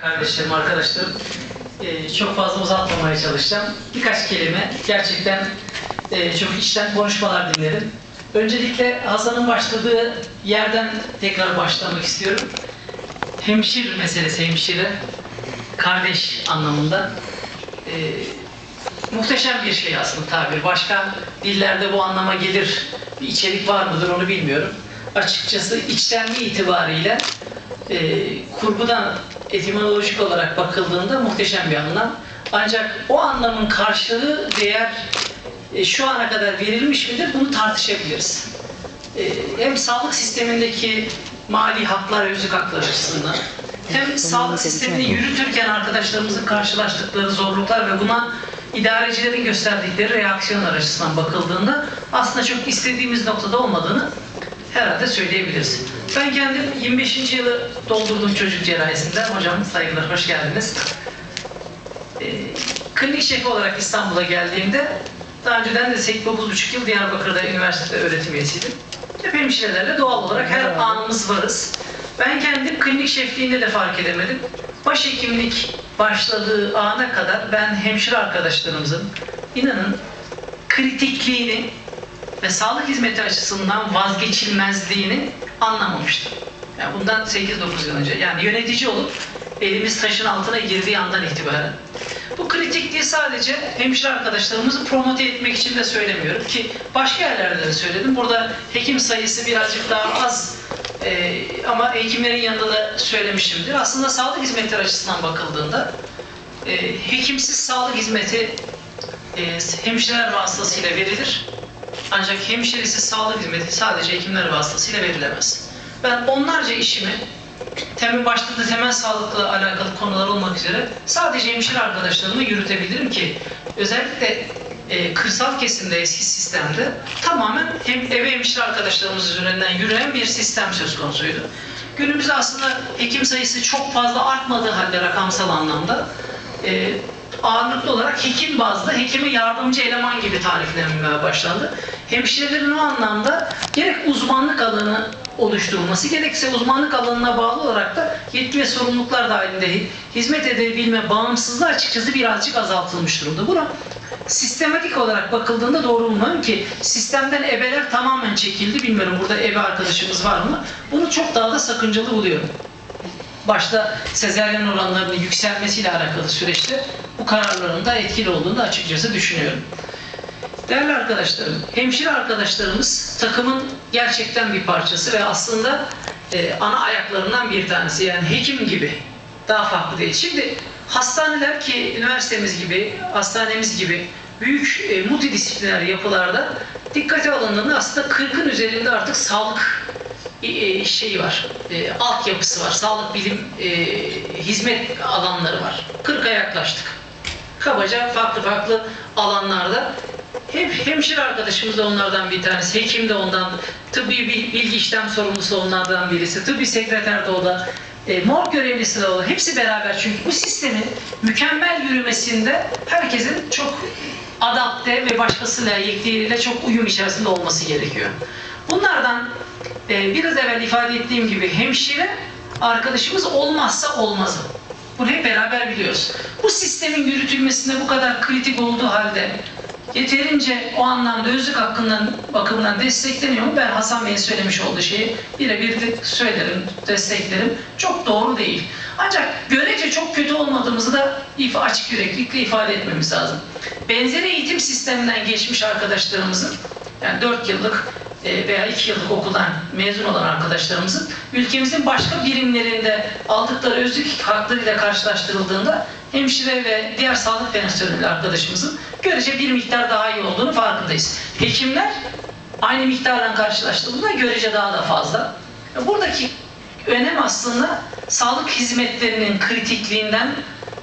Kardeşlerim, arkadaşlarım, e, çok fazla uzatmamaya çalışacağım. Birkaç kelime, gerçekten e, çok içten konuşmalar dinledim. Öncelikle Hasan'ın başladığı yerden tekrar başlamak istiyorum. Hemşir meselesi, hemşire, kardeş anlamında. E, muhteşem bir şey aslında tabir. Başka dillerde bu anlama gelir bir içerik var mıdır onu bilmiyorum. Açıkçası içtenliği itibariyle e, kurgudan etimolojik olarak bakıldığında muhteşem bir anlam. Ancak o anlamın karşılığı değer e, şu ana kadar verilmiş midir bunu tartışabiliriz. E, hem sağlık sistemindeki mali haklar ve özlük haklar açısından hem sağlık sistemini yürütürken arkadaşlarımızın karşılaştıkları zorluklar ve buna idarecilerin gösterdikleri reaksiyonlar açısından bakıldığında aslında çok istediğimiz noktada olmadığını herhalde söyleyebiliriz. Ben kendim 25. yılı doldurdum çocuk cerrahisinde. Hocam saygılar, hoş geldiniz. Ee, klinik şefi olarak İstanbul'a geldiğimde daha önceden de 8-9,5 yıl Diyarbakır'da üniversitede öğretim üyesiydim. Hep hemşirelerle doğal olarak her anımız varız. Ben kendim klinik şefliğinde de fark edemedim. Başhekimlik başladığı ana kadar ben hemşire arkadaşlarımızın inanın kritikliğini ve sağlık hizmeti açısından vazgeçilmezliğini anlamamıştım. Yani bundan 8-9 yıl önce. Yani yönetici olup elimiz taşın altına girdiği andan itibaren. Bu kritikliği sadece hemşire arkadaşlarımızı promote etmek için de söylemiyorum ki başka yerlerde de söyledim. Burada hekim sayısı birazcık daha az e, ama hekimlerin yanında da söylemişimdir. Aslında sağlık hizmetleri açısından bakıldığında e, hekimsiz sağlık hizmeti e, hemşireler vasıtasıyla verilir. Ancak hemşiresiz sağlık hizmeti sadece hekimler vasıtasıyla verilemez. Ben onlarca işimi temel da temel sağlıkla alakalı konular olmak üzere sadece hemşire arkadaşlarımla yürütebilirim ki özellikle e, kırsal kesimde eski sistemde tamamen hem eve hemşire arkadaşlarımız üzerinden yürüyen bir sistem söz konusuydu. Günümüzde aslında hekim sayısı çok fazla artmadığı halde rakamsal anlamda e, ağırlıklı olarak hekim bazlı hekime yardımcı eleman gibi tariflenmeye başlandı. Hemşirelerin o anlamda gerek uzmanlık alanı oluşturulması gerekse uzmanlık alanına bağlı olarak da yetki ve sorumluluklar dahilinde hizmet edebilme bağımsızlığı açıkçası birazcık azaltılmış durumda. Buna sistematik olarak bakıldığında doğru bulmuyorum ki sistemden ebeler tamamen çekildi. Bilmiyorum burada ebe arkadaşımız var mı? Bunu çok daha da sakıncalı buluyorum başta sezeryen oranlarının yükselmesiyle alakalı süreçte bu kararların da etkili olduğunu açıkçası düşünüyorum. Değerli arkadaşlarım, hemşire arkadaşlarımız takımın gerçekten bir parçası ve aslında e, ana ayaklarından bir tanesi. Yani hekim gibi, daha farklı değil. Şimdi hastaneler ki üniversitemiz gibi, hastanemiz gibi büyük e, multidisipliner yapılarda dikkate alındığında aslında 40'ın üzerinde artık sağlık e, şeyi var, e, altyapısı var, sağlık bilim e, hizmet alanları var. 40'a yaklaştık. Kabaca farklı farklı alanlarda hem hemşire arkadaşımız da onlardan bir tanesi, hekim de ondan, tıbbi bil- bilgi işlem sorumlusu onlardan birisi, tıbbi sekreter de o da, e, morg görevlisi de o da. Hepsi beraber çünkü bu sistemin mükemmel yürümesinde herkesin çok adapte ve başkasıyla, yekliğiyle çok uyum içerisinde olması gerekiyor. Bunlardan e, biraz evvel ifade ettiğim gibi hemşire arkadaşımız olmazsa olmazı. Bunu hep beraber biliyoruz. Bu sistemin yürütülmesinde bu kadar kritik olduğu halde yeterince o anlamda özlük hakkından bakımından destekleniyor mu? Ben Hasan Bey'in söylemiş olduğu şeyi birebir de söylerim, desteklerim. Çok doğru değil. Ancak görece çok kötü olmadığımızı da ifa, açık yüreklilikle ifade etmemiz lazım. Benzeri eğitim sisteminden geçmiş arkadaşlarımızın yani 4 yıllık veya 2 yıllık okuldan mezun olan arkadaşlarımızın ülkemizin başka birimlerinde aldıkları özlük haklarıyla karşılaştırıldığında hemşire ve diğer sağlık personeli arkadaşımızın görece bir miktar daha iyi olduğunu farkındayız. Hekimler aynı miktarla karşılaştırıldığında görece daha da fazla. Buradaki önem aslında sağlık hizmetlerinin kritikliğinden,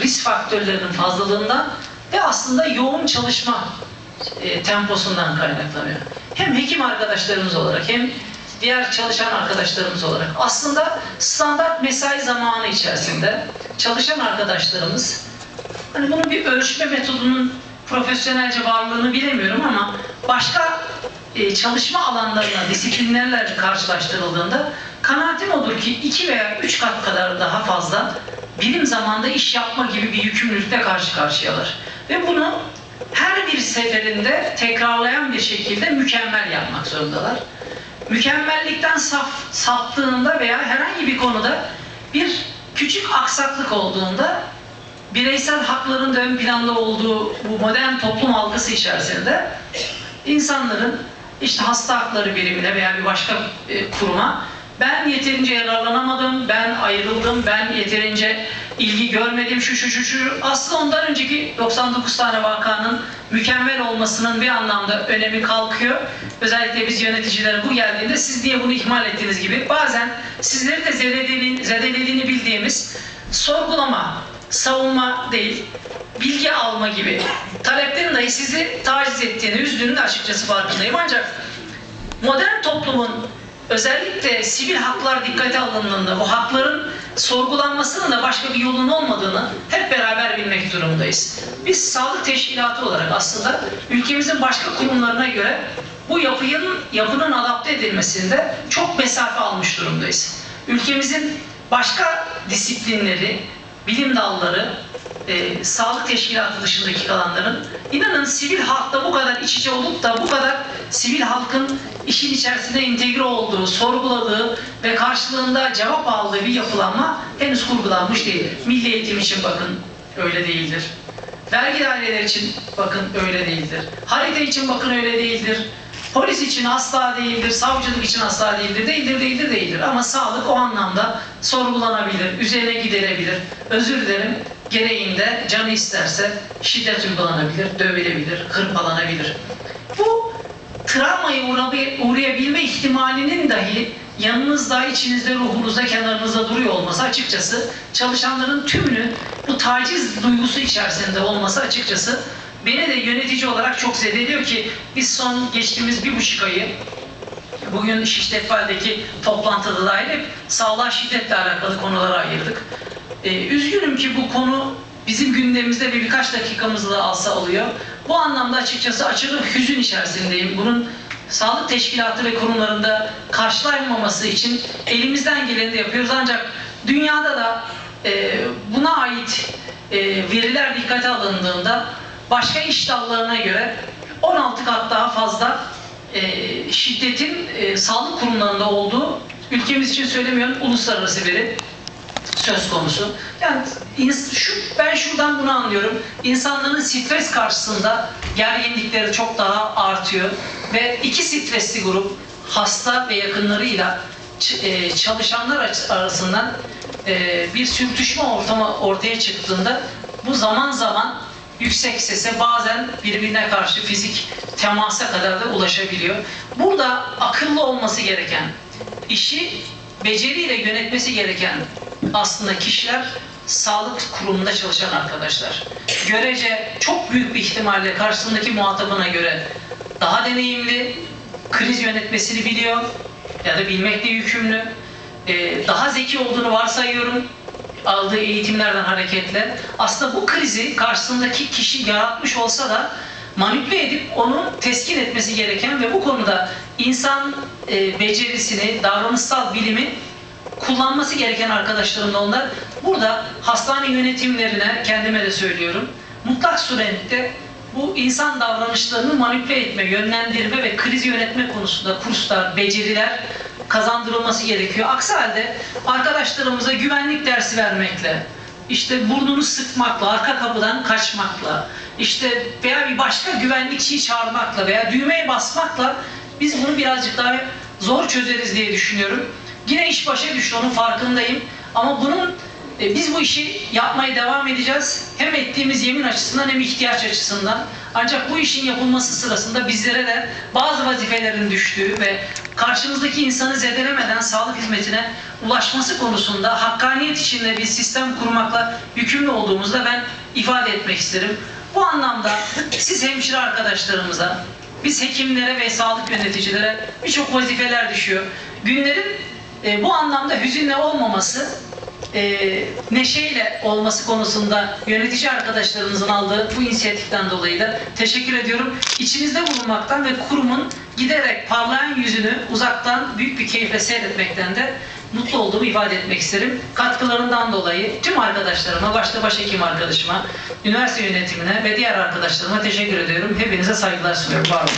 risk faktörlerinin fazlalığından ve aslında yoğun çalışma e, temposundan kaynaklanıyor. Hem hekim arkadaşlarımız olarak hem diğer çalışan arkadaşlarımız olarak aslında standart mesai zamanı içerisinde çalışan arkadaşlarımız hani bunun bir ölçme metodunun profesyonelce varlığını bilemiyorum ama başka e, çalışma alanlarına, disiplinlerle karşılaştırıldığında kanaatim odur ki iki veya üç kat kadar daha fazla bilim zamanda iş yapma gibi bir yükümlülükle karşı karşıyalar. Ve bunu her bir seferinde tekrarlayan bir şekilde mükemmel yapmak zorundalar. Mükemmellikten saf, saptığında veya herhangi bir konuda bir küçük aksaklık olduğunda bireysel hakların da ön planda olduğu bu modern toplum algısı içerisinde insanların işte hasta hakları birimine veya bir başka e, kuruma ben yeterince yararlanamadım, ben ayrıldım, ben yeterince ilgi görmedim, şu şu şu şu. Aslında ondan önceki 99 tane vakanın mükemmel olmasının bir anlamda önemi kalkıyor. Özellikle biz yöneticilere bu geldiğinde siz niye bunu ihmal ettiniz gibi bazen sizleri de zedelediğini, zedelediğini bildiğimiz sorgulama, savunma değil, bilgi alma gibi taleplerin dahi sizi taciz ettiğini, üzdüğünün de açıkçası farkındayım. Ancak modern toplumun özellikle sivil haklar dikkate alındığında o hakların sorgulanmasının da başka bir yolun olmadığını hep beraber bilmek durumundayız. Biz sağlık teşkilatı olarak aslında ülkemizin başka kurumlarına göre bu yapının, yapının adapte edilmesinde çok mesafe almış durumdayız. Ülkemizin başka disiplinleri, bilim dalları, e, sağlık teşkilatı dışındaki kalanların inanın sivil halkta bu kadar iç içe olup da bu kadar sivil halkın işin içerisinde entegre olduğu, sorguladığı ve karşılığında cevap aldığı bir yapılanma henüz kurgulanmış değil. Milli eğitim için bakın öyle değildir. Vergi daireleri için bakın öyle değildir. Harita için bakın öyle değildir. Polis için asla değildir, savcılık için asla değildir, değildir, değildir, değildir. Ama sağlık o anlamda sorgulanabilir, üzerine giderebilir. Özür dilerim, gereğinde canı isterse şiddet uygulanabilir, dövülebilir, hırpalanabilir. Bu travmaya uğrabi- uğrayabilme ihtimalinin dahi yanınızda, içinizde, ruhunuzda, kenarınızda duruyor olması açıkçası çalışanların tümünün bu taciz duygusu içerisinde olması açıkçası beni de yönetici olarak çok zedeliyor ki biz son geçtiğimiz bir buçuk ayı bugün Şiştefal'deki toplantıda dahil hep sağlığa şiddetle alakalı konulara ayırdık. Ee, üzgünüm ki bu konu bizim gündemimizde ve birkaç dakikamızı da alsa alıyor. Bu anlamda açıkçası açılı hüzün içerisindeyim. Bunun sağlık teşkilatı ve kurumlarında karşılanmaması için elimizden geleni de yapıyoruz. Ancak dünyada da e, buna ait e, veriler dikkate alındığında başka iş dallarına göre 16 kat daha fazla e, şiddetin e, sağlık kurumlarında olduğu ülkemiz için söylemiyorum uluslararası veri söz konusu. Yani şu, ben şuradan bunu anlıyorum. İnsanların stres karşısında gerginlikleri çok daha artıyor ve iki stresli grup hasta ve yakınlarıyla e, çalışanlar arasından e, bir sürtüşme ortamı ortaya çıktığında bu zaman zaman yüksek sese bazen birbirine karşı fizik temasa kadar da ulaşabiliyor. Burada akıllı olması gereken, işi beceriyle yönetmesi gereken aslında kişiler sağlık kurumunda çalışan arkadaşlar. Görece çok büyük bir ihtimalle karşısındaki muhatabına göre daha deneyimli, kriz yönetmesini biliyor ya da bilmekle yükümlü. Ee, daha zeki olduğunu varsayıyorum aldığı eğitimlerden hareketle. Aslında bu krizi karşısındaki kişi yaratmış olsa da manipüle edip onu teskin etmesi gereken ve bu konuda insan e, becerisini, davranışsal bilimi kullanması gereken arkadaşlarım da onlar. Burada hastane yönetimlerine kendime de söylüyorum. Mutlak surette bu insan davranışlarını manipüle etme, yönlendirme ve kriz yönetme konusunda kurslar, beceriler kazandırılması gerekiyor. Aksi halde arkadaşlarımıza güvenlik dersi vermekle, işte burnunu sıkmakla, arka kapıdan kaçmakla, işte veya bir başka güvenlikçiyi çağırmakla veya düğmeye basmakla biz bunu birazcık daha zor çözeriz diye düşünüyorum. Yine iş başa düştü onun farkındayım. Ama bunun e, biz bu işi yapmaya devam edeceğiz. Hem ettiğimiz yemin açısından hem ihtiyaç açısından. Ancak bu işin yapılması sırasında bizlere de bazı vazifelerin düştüğü ve karşımızdaki insanı zedelemeden sağlık hizmetine ulaşması konusunda hakkaniyet içinde bir sistem kurmakla yükümlü olduğumuzda ben ifade etmek isterim. Bu anlamda siz hemşire arkadaşlarımıza, biz hekimlere ve sağlık yöneticilere birçok vazifeler düşüyor. Günlerin e, bu anlamda hüzünle olmaması, e, neşeyle olması konusunda yönetici arkadaşlarımızın aldığı bu inisiyatiften dolayı da teşekkür ediyorum. İçinizde bulunmaktan ve kurumun giderek parlayan yüzünü uzaktan büyük bir keyifle seyretmekten de mutlu olduğumu ifade etmek isterim. Katkılarından dolayı tüm arkadaşlarıma, başta başhekim arkadaşıma, üniversite yönetimine ve diğer arkadaşlarıma teşekkür ediyorum. Hepinize saygılar sunuyorum. Var.